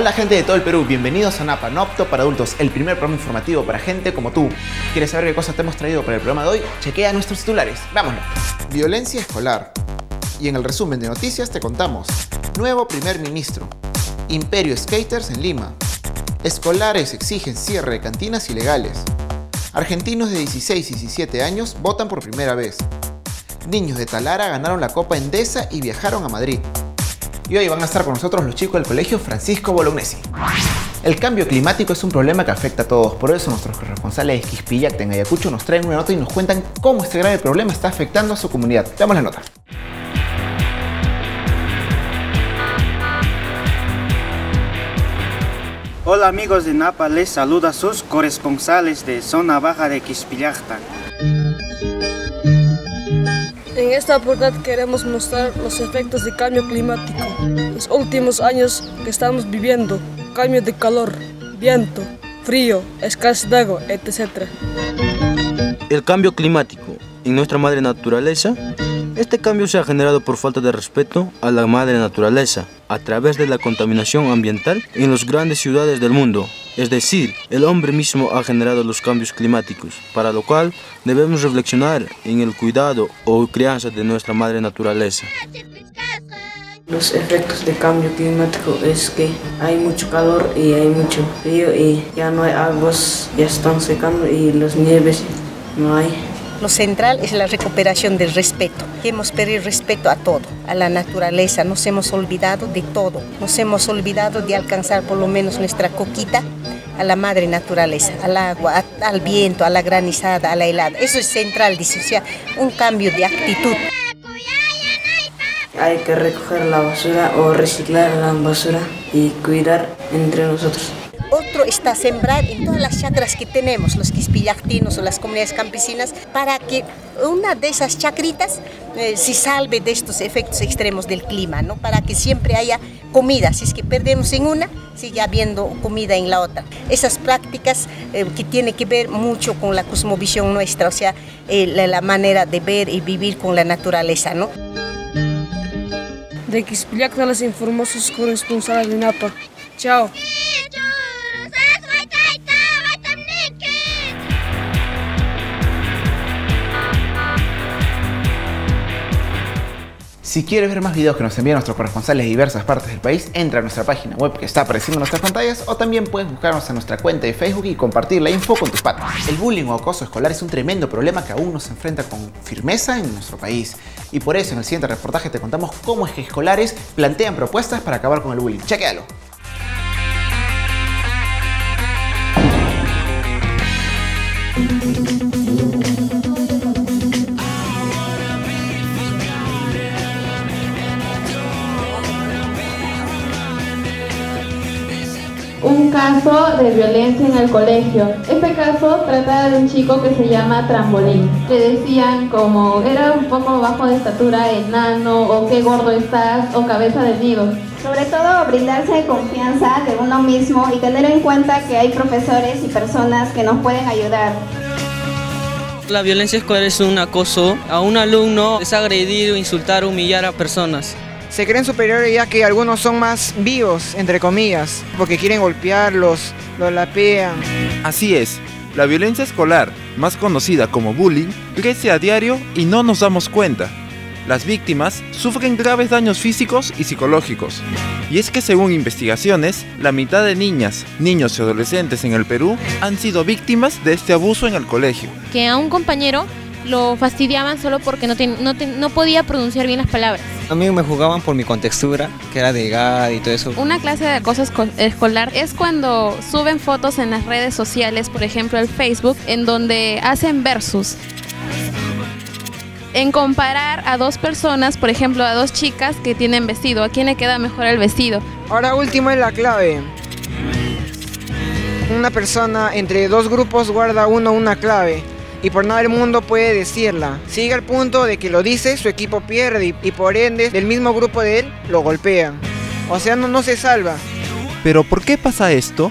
Hola gente de todo el Perú, bienvenidos a Napa, no apto para adultos, el primer programa informativo para gente como tú. ¿Quieres saber qué cosas te hemos traído para el programa de hoy? Chequea nuestros titulares, vámonos. Violencia escolar. Y en el resumen de noticias te contamos. Nuevo primer ministro. Imperio Skaters en Lima. Escolares exigen cierre de cantinas ilegales. Argentinos de 16 y 17 años votan por primera vez. Niños de Talara ganaron la Copa Endesa y viajaron a Madrid y hoy van a estar con nosotros los chicos del colegio Francisco Bolognesi. El cambio climático es un problema que afecta a todos, por eso nuestros corresponsales de Quispillacta en Ayacucho nos traen una nota y nos cuentan cómo este grave problema está afectando a su comunidad. Veamos la nota. Hola amigos de Napa, les saluda sus corresponsales de Zona Baja de Quispillacta. En esta oportunidad queremos mostrar los efectos del cambio climático, los últimos años que estamos viviendo, cambio de calor, viento, frío, escasez etc. El cambio climático en nuestra madre naturaleza este cambio se ha generado por falta de respeto a la madre naturaleza a través de la contaminación ambiental en las grandes ciudades del mundo. Es decir, el hombre mismo ha generado los cambios climáticos, para lo cual debemos reflexionar en el cuidado o crianza de nuestra madre naturaleza. Los efectos del cambio climático es que hay mucho calor y hay mucho frío y ya no hay aguas, ya están secando y las nieves no hay. Lo central es la recuperación del respeto. Hemos perdido respeto a todo, a la naturaleza. Nos hemos olvidado de todo. Nos hemos olvidado de alcanzar por lo menos nuestra coquita a la madre naturaleza, al agua, al viento, a la granizada, a la helada. Eso es central, dice, o sea, un cambio de actitud. Hay que recoger la basura o reciclar la basura y cuidar entre nosotros. Otro está sembrar en todas las chacras que tenemos, los quispillactinos o las comunidades campesinas, para que una de esas chacritas eh, se salve de estos efectos extremos del clima, ¿no? para que siempre haya comida. Si es que perdemos en una, sigue habiendo comida en la otra. Esas prácticas eh, que tienen que ver mucho con la cosmovisión nuestra, o sea, eh, la, manera de ver y vivir con la naturaleza. ¿no? De Quispillacta les informó sus corresponsales de Napa. Chao. Si quieres ver más videos que nos envían nuestros corresponsales de diversas partes del país, entra a nuestra página web que está apareciendo en nuestras pantallas o también puedes buscarnos en nuestra cuenta de Facebook y compartir la info con tus patas. El bullying o acoso escolar es un tremendo problema que aún no se enfrenta con firmeza en nuestro país. Y por eso en el siguiente reportaje te contamos cómo es que escolares plantean propuestas para acabar con el bullying. Chequéalo. Caso de violencia en el colegio. Este caso trata de un chico que se llama Trambolín. Le decían como era un poco bajo de estatura, enano, o qué gordo estás, o cabeza de nido. Sobre todo brindarse confianza de uno mismo y tener en cuenta que hay profesores y personas que nos pueden ayudar. La violencia escolar es un acoso a un alumno, es agredir, insultar, humillar a personas se creen superiores ya que algunos son más vivos, entre comillas, porque quieren golpearlos, los lapean. Así es, la violencia escolar, más conocida como bullying, crece a diario y no nos damos cuenta. Las víctimas sufren graves daños físicos y psicológicos. Y es que según investigaciones, la mitad de niñas, niños y adolescentes en el Perú han sido víctimas de este abuso en el colegio. Que a un compañero lo fastidiaban solo porque no, no, no podía pronunciar bien las palabras. A mí me jugaban por mi contextura, que era de edad y todo eso. Una clase de acoso escolar es cuando suben fotos en las redes sociales, por ejemplo el Facebook, en donde hacen versus. En comparar a dos personas, por ejemplo a dos chicas que tienen vestido, ¿a quién le queda mejor el vestido? Ahora último es la clave. Una persona entre dos grupos guarda uno una clave y por nada el mundo puede decirla. Sigue al punto de que lo dice, su equipo pierde y, por ende del mismo grupo de él lo golpean. O sea, no, no se salva. Pero ¿por qué pasa esto?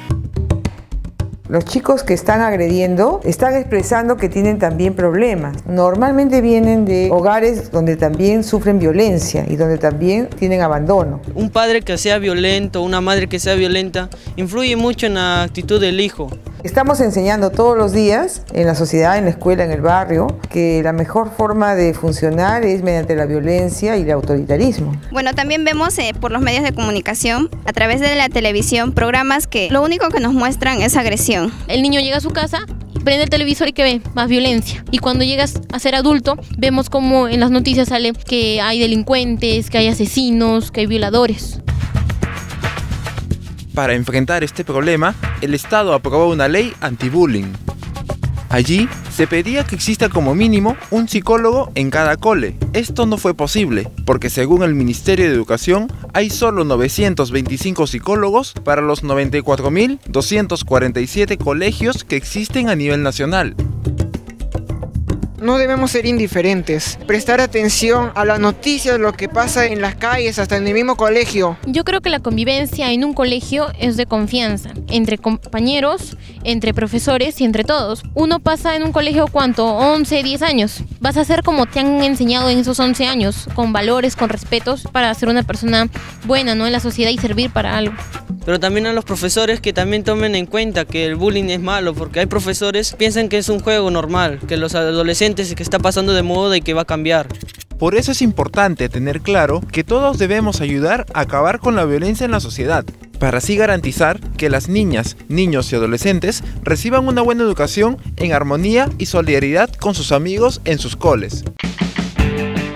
Los chicos que están agrediendo están expresando que tienen también problemas. Normalmente vienen de hogares donde también sufren violencia y donde también tienen abandono. Un padre que sea violento, una madre que sea violenta, influye mucho en la actitud del hijo. Estamos enseñando todos los días en la sociedad, en la escuela, en el barrio, que la mejor forma de funcionar es mediante la violencia y el autoritarismo. Bueno, también vemos eh, por los medios de comunicación, a través de la televisión, programas que lo único que nos muestran es agresión. El niño llega a su casa prende el televisor y que ve más violencia. Y cuando llegas a ser adulto, vemos como en las noticias sale que hay delincuentes, que hay asesinos, que hay violadores. Para enfrentar este problema, el Estado aprobó una ley anti-bullying. Allí se pedía que exista como mínimo un psicólogo en cada cole. Esto no fue posible, porque según el Ministerio de Educación hay solo 925 psicólogos para los 94.247 colegios que existen a nivel nacional. No debemos ser indiferentes, prestar atención a las noticias, lo que pasa en las calles, hasta en el mismo colegio. Yo creo que la convivencia en un colegio es de confianza, entre compañeros, entre profesores y entre todos. Uno pasa en un colegio cuánto, 11, 10 años. Vas a ser como te han enseñado en esos 11 años, con valores, con respetos, para ser una persona buena ¿no? en la sociedad y servir para algo. Pero también a los profesores que también tomen en cuenta que el bullying es malo, porque hay profesores que piensan que es un juego normal, que los adolescentes que está pasando de moda y que va a cambiar. Por eso es importante tener claro que todos debemos ayudar a acabar con la violencia en la sociedad, para así garantizar que las niñas, niños y adolescentes reciban una buena educación en armonía y solidaridad con sus amigos en sus coles.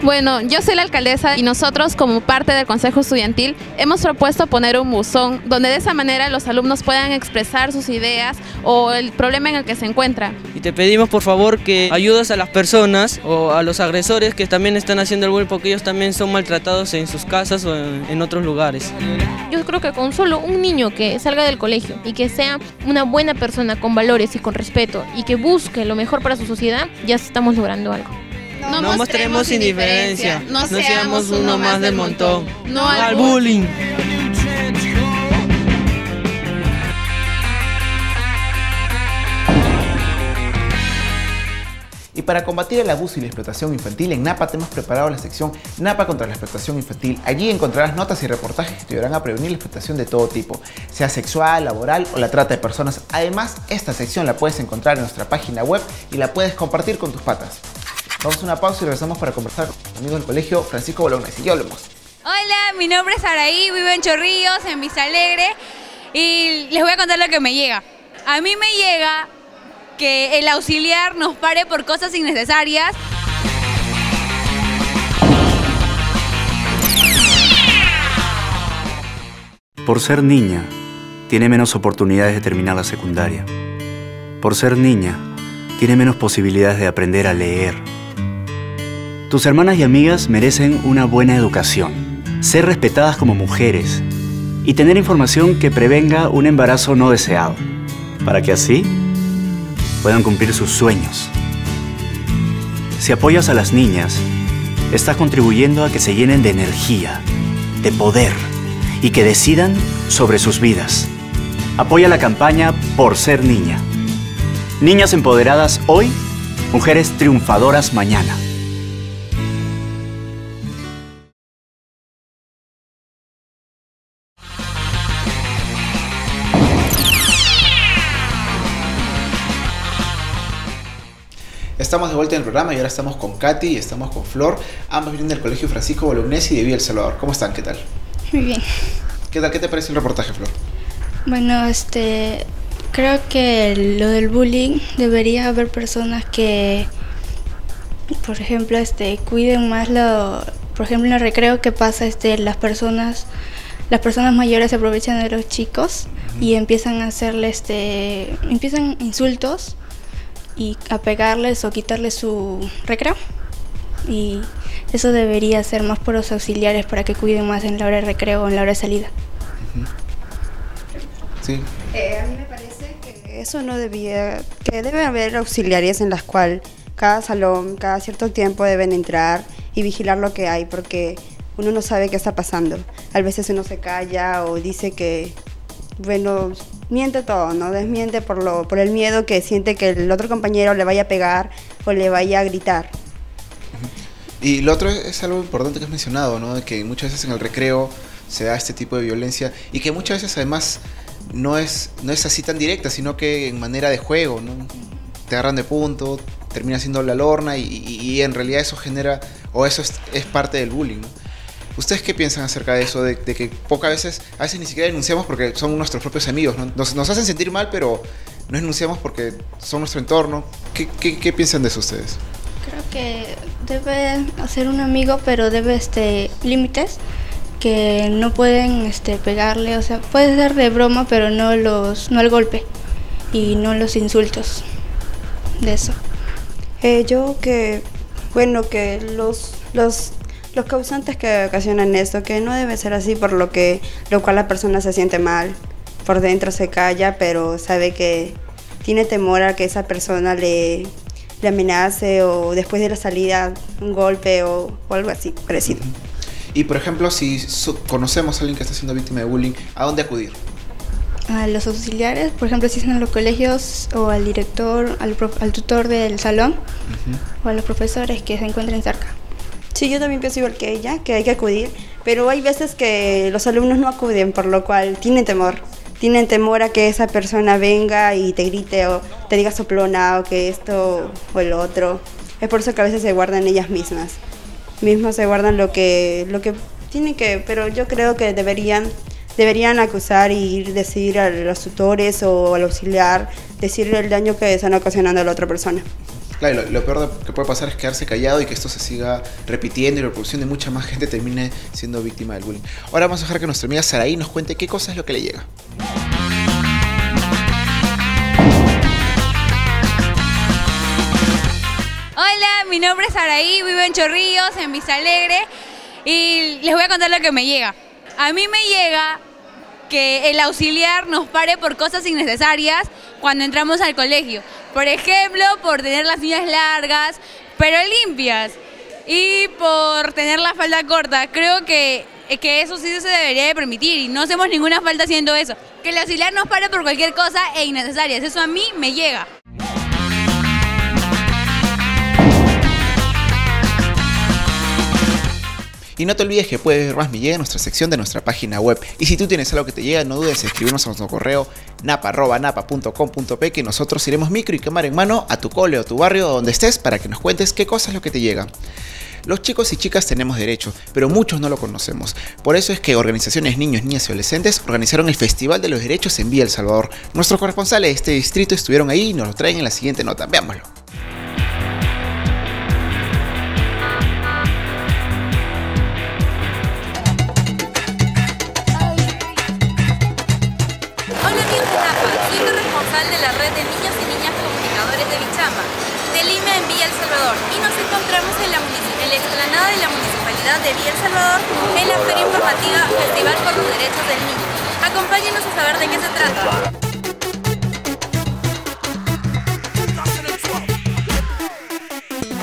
Bueno, yo soy la alcaldesa y nosotros como parte del Consejo Estudiantil hemos propuesto poner un buzón donde de esa manera los alumnos puedan expresar sus ideas o el problema en el que se encuentran. Y te pedimos por favor que ayudes a las personas o a los agresores que también están haciendo el bullying porque ellos también son maltratados en sus casas o en, en otros lugares. Yo creo que con solo un niño que salga del colegio y que sea una buena persona con valores y con respeto y que busque lo mejor para su sociedad, ya estamos logrando algo. No, no mostremos indiferencia, no, no seamos uno más del montón. No al bullying. Y para combatir el abuso y la explotación infantil, en NAPA te hemos preparado la sección NAPA contra la explotación infantil. Allí encontrarás notas y reportajes que te ayudarán a prevenir la explotación de todo tipo, sea sexual, laboral o la trata de personas. Además, esta sección la puedes encontrar en nuestra página web y la puedes compartir con tus patas. Vamos a una pausa y regresamos para conversar con nuestro amigo del colegio Francisco Bolognesi. Y hablemos. Hola, mi nombre es Araí, vivo en Chorrillos, en Vista Alegre y les voy a contar lo que me llega. A mí me llega que el auxiliar nos pare por cosas innecesarias. Por ser niña, tiene menos oportunidades de terminar la secundaria. Por ser niña, tiene menos posibilidades de aprender a leer. Tus hermanas y amigas merecen una buena educación, ser respetadas como mujeres y tener información que prevenga un embarazo no deseado, para que así puedan cumplir sus sueños. Si apoyas a las niñas, estás contribuyendo a que se llenen de energía, de poder y que decidan sobre sus vidas. Apoya la campaña Por Ser Niña. Niñas empoderadas hoy, mujeres triunfadoras mañana. Estamos de vuelta en el programa y ahora estamos con Katy y estamos con Flor. Ambos vienen del Colegio Francisco Bolognesi de Villa El Salvador. ¿Cómo están? ¿Qué tal? Muy bien. ¿Qué tal? ¿Qué te parece el reportaje, Flor? Bueno, este, creo que lo del bullying debería haber personas que, por ejemplo, este, cuiden más lo, por ejemplo, en el recreo que pasa, este, las personas, las personas mayores se aprovechan de los chicos y empiezan a hacerle, este, empiezan insultos y a pegarles o quitarles su recreo y eso debería ser más por los auxiliares para que cuiden más en la hora de recreo o en la hora de salida. Sí. Eh, a mí me parece que eso no debía, que debe haber auxiliares en las cuales cada salón, cada cierto tiempo deben entrar y vigilar lo que hay, porque uno no sabe qué está pasando. A veces uno se calla o dice que, bueno, miente todo, ¿no? Desmiente por, lo, por el miedo que siente que el otro compañero le vaya a pegar o le vaya a gritar. Y lo otro es algo importante que has mencionado, ¿no? Que muchas veces en el recreo se da este tipo de violencia y que muchas veces además no es, no es así tan directa, sino que en manera de juego, ¿no? Te agarran de punto, termina siendo la lorna y, y- y en realidad eso genera, o eso es, es parte del bullying, ¿no? ¿Ustedes qué piensan acerca de eso? De, de que pocas veces, a veces ni siquiera denunciamos porque son nuestros propios amigos, ¿no? Nos, nos hacen sentir mal, pero no denunciamos porque son nuestro entorno. ¿Qué, qué, qué piensan de eso ustedes? Creo que debe hacer un amigo, pero debe este límites que no pueden este pegarle, o sea, puede ser de broma, pero no los no el golpe y no los insultos. De eso. Eh, yo que, bueno, que los, los, los causantes que ocasionan esto, que no debe ser así, por lo que lo cual la persona se siente mal, por dentro se calla, pero sabe que tiene temor a que esa persona le, le amenace o después de la salida un golpe o, o algo así parecido. Y por ejemplo, si so- conocemos a alguien que está siendo víctima de bullying, ¿a dónde acudir? A los auxiliares, por ejemplo, si están en los colegios o al director, al, prof- al tutor del salón o a los profesores que se encuentren cerca. Sí, yo también pienso igual que ella, que hay que acudir, pero hay veces que los alumnos no acuden, por lo cual tienen temor. Tienen temor a que esa persona venga y te grite o te diga soplona o que esto o el otro. Es por eso que a veces se guardan ellas mismas. Mismas se guardan lo que, lo que tienen que, pero yo creo que deberían, deberían acusar y ir decir a los tutores o al auxiliar, decirle el daño que están ocasionando a la otra persona. Claro, lo, peor de- que puede pasar es quedarse callado y que esto se siga repitiendo y reproduciendo y mucha más gente termine siendo víctima del bullying. Ahora vamos a dejar que nuestra amiga Saraí nos cuente qué cosa es lo que le llega. Hola, mi nombre es Araí, vivo en Chorrillos, en Vista y les voy a contar lo que me llega. A mí me llega que el auxiliar nos pare por cosas innecesarias cuando entramos al colegio. Por ejemplo, por tener las uñas largas, pero limpias, y por tener la falda corta. Creo que, que eso sí se debería de permitir y no hacemos ninguna falta haciendo eso. Que el auxiliar nos pare por cualquier cosa e innecesarias. Eso a mí me llega. Y no te olvides que puedes ver más llega en nuestra sección de nuestra página web. Y si tú tienes algo que te llega, no dudes en escribirnos a nuestro correo napa.napa.com.p que nosotros iremos micro y cámara en mano a tu cole o tu barrio o donde estés para que nos cuentes qué cosa es lo que te llega. Los chicos y chicas tenemos derecho, pero muchos no lo conocemos. Por eso es que organizaciones niños, niñas y adolescentes organizaron el Festival de los Derechos en Villa El Salvador. Nuestros corresponsales de este distrito estuvieron ahí y nos lo traen en la siguiente nota. Veámoslo. El Salvador y nos encontramos en la, munici- en la explanada de la Municipalidad de Villa El Salvador en la feria informativa Festival por los Derechos del Niño. Acompáñenos a saber de qué se trata.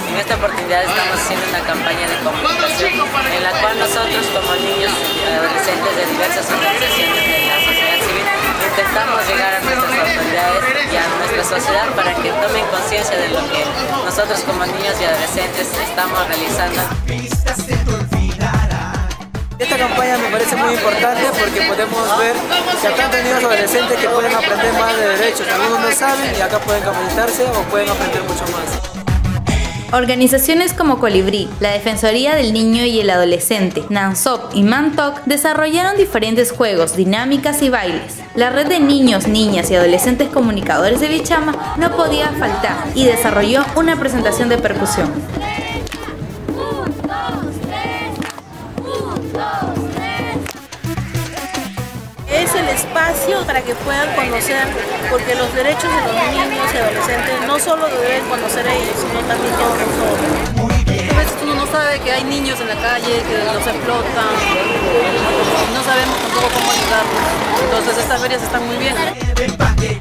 En esta oportunidad estamos haciendo una campaña de comunicación en la cual nosotros como niños y adolescentes de diversas organizaciones de la sociedad civil intentamos llegar a nuestras autoridades y a nuestra sociedad para que tomen conciencia de lo que nosotros como niños y adolescentes estamos realizando. Esta campaña me parece muy importante porque podemos ver que acá hay niños adolescentes que pueden aprender más de derechos. Algunos no saben y acá pueden capacitarse o pueden aprender mucho más. Organizaciones como Colibrí, la Defensoría del Niño y el Adolescente, NANSOP y MANTOC desarrollaron diferentes juegos, dinámicas y bailes. La red de niños, niñas y adolescentes comunicadores de Bichama no podía faltar y desarrolló una presentación de percusión. Espacio para que puedan conocer, porque los derechos de los niños y adolescentes no solo lo deben conocer ellos, sino también todos nosotros. A veces uno no sabe que hay niños en la calle, que los explotan, y no sabemos tampoco cómo ayudarlos. Entonces estas ferias están muy bien.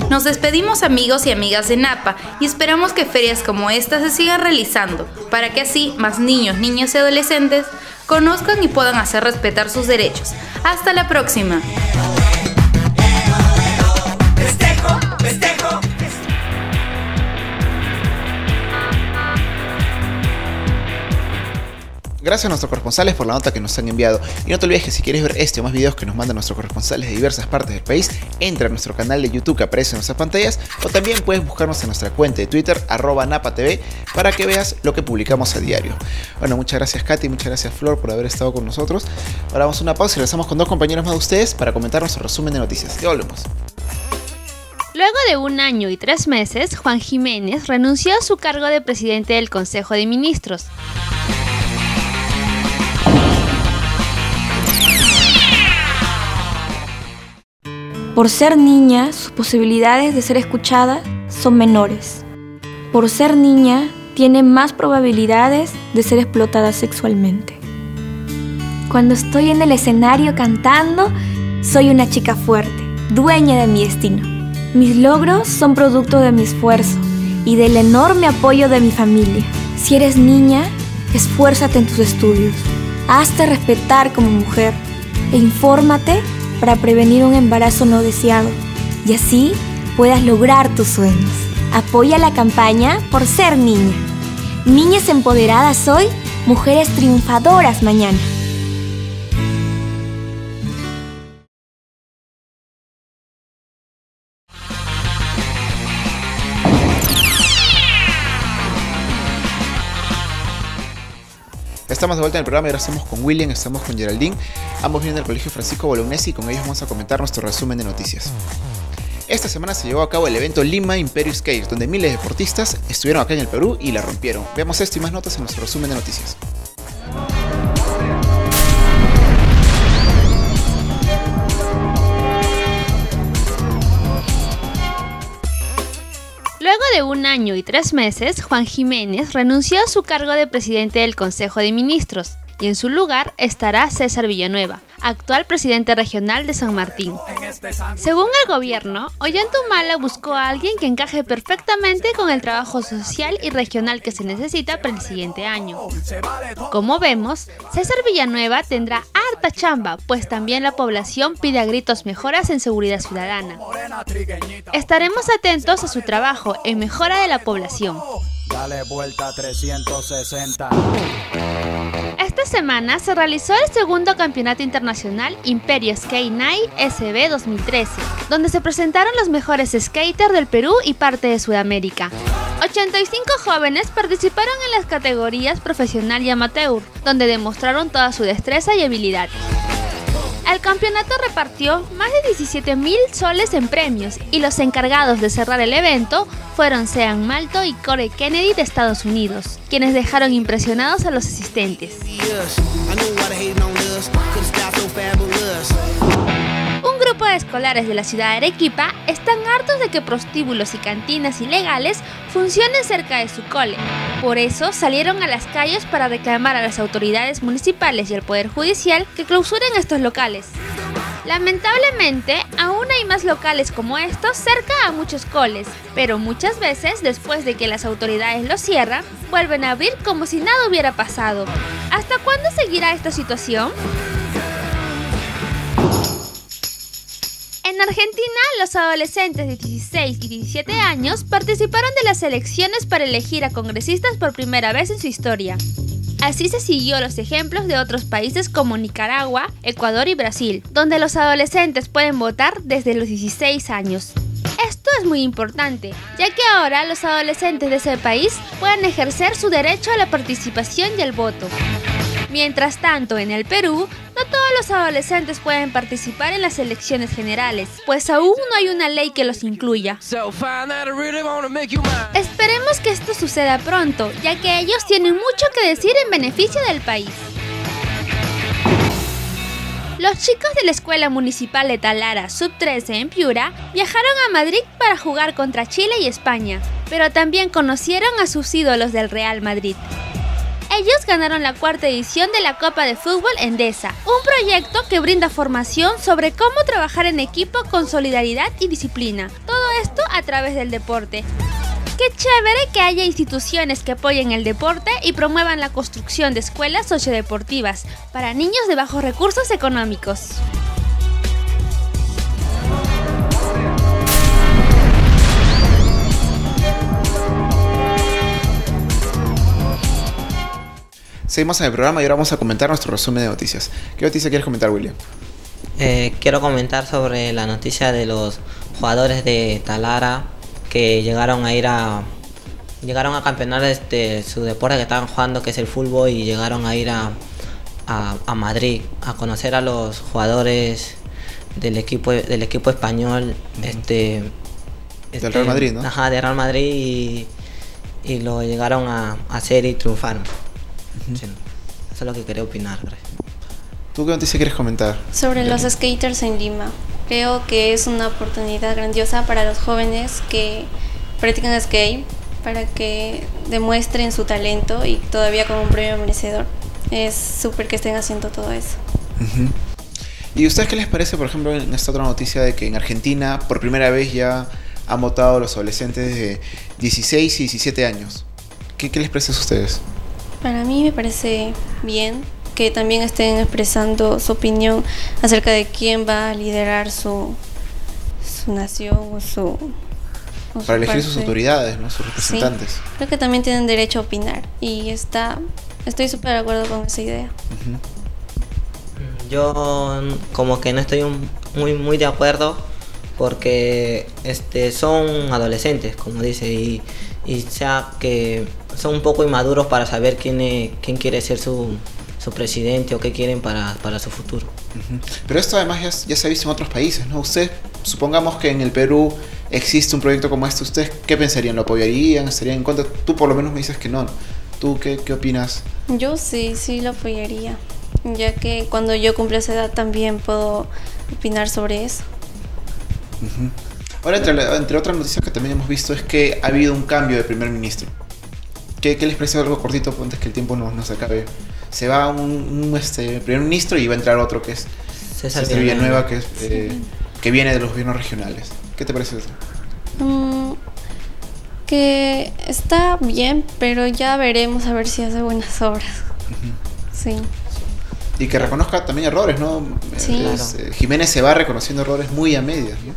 Nos despedimos amigos y amigas de Napa y esperamos que ferias como esta se sigan realizando para que así más niños, niñas y adolescentes conozcan y puedan hacer respetar sus derechos. Hasta la próxima. Gracias a nuestros corresponsales por la nota que nos han enviado. Y no te olvides que si quieres ver este o más videos que nos mandan nuestros corresponsales de diversas partes del país, entra a nuestro canal de YouTube que aparece en nuestras pantallas o también puedes buscarnos en nuestra cuenta de Twitter, arroba NapaTV, para que veas lo que publicamos a diario. Bueno, muchas gracias Katy, muchas gracias Flor por haber estado con nosotros. Ahora vamos a una pausa y regresamos con dos compañeros más de ustedes para comentar nuestro resumen de noticias. Ya volvemos. Luego de un año y tres meses, Juan Jiménez renunció a su cargo de presidente del Consejo de Ministros. Por ser niña, sus posibilidades de ser escuchada son menores. Por ser niña, tiene más probabilidades de ser explotada sexualmente. Cuando estoy en el escenario cantando, soy una chica fuerte, dueña de mi destino. Mis logros son producto de mi esfuerzo y del enorme apoyo de mi familia. Si eres niña, esfuérzate en tus estudios. Hazte respetar como mujer e infórmate para prevenir un embarazo no deseado y así puedas lograr tus sueños. Apoya la campaña por ser niña. Niñas empoderadas hoy, mujeres triunfadoras mañana. Estamos de vuelta en el programa y ahora estamos con William, estamos con Geraldine. Ambos vienen del Colegio Francisco Bolognesi y con ellos vamos a comentar nuestro resumen de noticias. Esta semana se llevó a cabo el evento Lima Imperio Skate, donde miles de deportistas estuvieron acá en el Perú y la rompieron. Veamos esto y más notas en nuestro resumen de noticias. De un año y tres meses, Juan Jiménez renunció a su cargo de presidente del Consejo de Ministros y en su lugar estará César Villanueva, actual presidente regional de San Martín. Según el gobierno, Ollantumala buscó a alguien que encaje perfectamente con el trabajo social y regional que se necesita para el siguiente año. Como vemos, César Villanueva tendrá harta chamba, pues también la población pide a gritos mejoras en seguridad ciudadana. Estaremos atentos a su trabajo en mejora de la población. Dale vuelta 360. Esta semana se realizó el segundo campeonato internacional Imperio Skate Night SB 2013, donde se presentaron los mejores skaters del Perú y parte de Sudamérica. 85 jóvenes participaron en las categorías profesional y amateur, donde demostraron toda su destreza y habilidad. El campeonato repartió más de 17 mil soles en premios y los encargados de cerrar el evento fueron Sean Malto y Corey Kennedy de Estados Unidos, quienes dejaron impresionados a los asistentes. Grupo de escolares de la ciudad de Arequipa están hartos de que prostíbulos y cantinas ilegales funcionen cerca de su cole. Por eso salieron a las calles para reclamar a las autoridades municipales y al Poder Judicial que clausuren estos locales. Lamentablemente, aún hay más locales como estos cerca a muchos coles, pero muchas veces, después de que las autoridades los cierran, vuelven a abrir como si nada hubiera pasado. ¿Hasta cuándo seguirá esta situación? En Argentina, los adolescentes de 16 y 17 años participaron de las elecciones para elegir a congresistas por primera vez en su historia. Así se siguió los ejemplos de otros países como Nicaragua, Ecuador y Brasil, donde los adolescentes pueden votar desde los 16 años. Esto es muy importante, ya que ahora los adolescentes de ese país pueden ejercer su derecho a la participación y el voto. Mientras tanto, en el Perú, no todos los adolescentes pueden participar en las elecciones generales, pues aún no hay una ley que los incluya. Esperemos que esto suceda pronto, ya que ellos tienen mucho que decir en beneficio del país. Los chicos de la Escuela Municipal de Talara, Sub 13 en Piura, viajaron a Madrid para jugar contra Chile y España, pero también conocieron a sus ídolos del Real Madrid. Ellos ganaron la cuarta edición de la Copa de Fútbol Endesa, un proyecto que brinda formación sobre cómo trabajar en equipo con solidaridad y disciplina. Todo esto a través del deporte. Qué chévere que haya instituciones que apoyen el deporte y promuevan la construcción de escuelas sociodeportivas para niños de bajos recursos económicos. Seguimos en el programa y ahora vamos a comentar nuestro resumen de noticias. ¿Qué noticia quieres comentar, William? Eh, quiero comentar sobre la noticia de los jugadores de Talara que llegaron a ir a llegaron a campeonar este su deporte que estaban jugando que es el fútbol y llegaron a ir a, a, a Madrid a conocer a los jugadores del equipo del equipo español este, Del Real este, Madrid, ¿no? ajá Real Madrid y, y lo llegaron a, a hacer y triunfaron Sí, eso es lo que quería opinar. ¿Tú qué noticia quieres comentar? Sobre los skaters en Lima. Creo que es una oportunidad grandiosa para los jóvenes que practican skate para que demuestren su talento y todavía con un premio merecedor. Es súper que estén haciendo todo eso. Ujú. ¿Y a ustedes qué les parece, por ejemplo, en esta otra noticia de que en Argentina por primera vez ya han votado los adolescentes de 16 y 17 años? ¿Qué, qué les parece a ustedes? Para mí me parece bien que también estén expresando su opinión acerca de quién va a liderar su, su nación o su... o su Para elegir sus autoridades, ¿no? Sus Sí. representantes. Creo que también tienen derecho a opinar y está, estoy súper de acuerdo con esa idea. Yo mm, como que no estoy un- muy muy de acuerdo porque este son adolescentes, como dice, y, y sea que son un poco inmaduros para saber quién, es- quién quiere ser su, su presidente o qué quieren para, para su futuro. Pero esto además ya, ya se ha visto en otros países, ¿no? Ustedes, supongamos que en el Perú existe un proyecto como este, ¿ustedes qué pensarían? ¿Lo apoyarían? ¿Estarían en contra? Tú por lo menos me dices que no. ¿Tú qué, qué opinas? Yo sí, sí lo apoyaría, ya que cuando yo cumpla esa edad también puedo opinar sobre eso. Ujú. Ahora, entre, entre otras noticias que también hemos visto es que ha habido un cambio de primer ministro. ¿Qué, qué les parece algo cortito antes que el tiempo nos, nos acabe? Se va un, un, este, primer ministro y va a entrar otro que es César César Villanueva, que, es, eh, que viene de los gobiernos regionales. ¿Qué te parece eso? Mm, que está bien, pero ya veremos a ver si hace buenas obras. Sí. Y que reconozca también errores, ¿no? Sí. Es, eh, Jiménez se va reconociendo errores muy a medias, ¿no?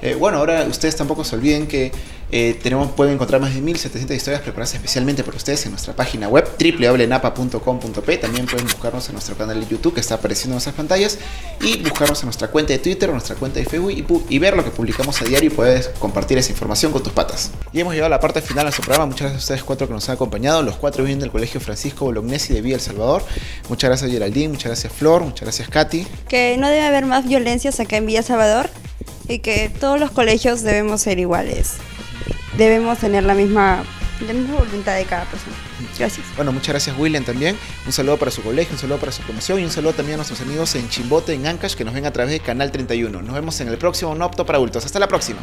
Eh, bueno, ahora ustedes tampoco se olviden que eh, tenemos, pueden encontrar más de 1700 historias preparadas especialmente para ustedes en nuestra página web www.napa.com.p. También pueden buscarnos en nuestro canal de YouTube que está apareciendo en nuestras pantallas y buscarnos en nuestra cuenta de Twitter o nuestra cuenta de Facebook y, ver lo que publicamos a diario y puedes compartir esa información con tus patas. Y hemos llegado a la parte final de nuestro programa. Muchas gracias a ustedes cuatro que nos han acompañado. Los cuatro vienen del Colegio Francisco Bolognesi de Villa El Salvador. Muchas gracias Geraldine, muchas gracias Flor, muchas gracias Katy. Que no debe haber más violencias acá en Villa Salvador y que todos los colegios debemos ser iguales. Debemos tener la misma, la misma voluntad de cada persona. Gracias. Bueno, muchas gracias William también. Un saludo para su colegio, un saludo para su promoción y un saludo también a nuestros amigos en Chimbote, en Ancash, que nos ven a través de Canal 31. Nos vemos en el próximo No para Adultos. Hasta la próxima.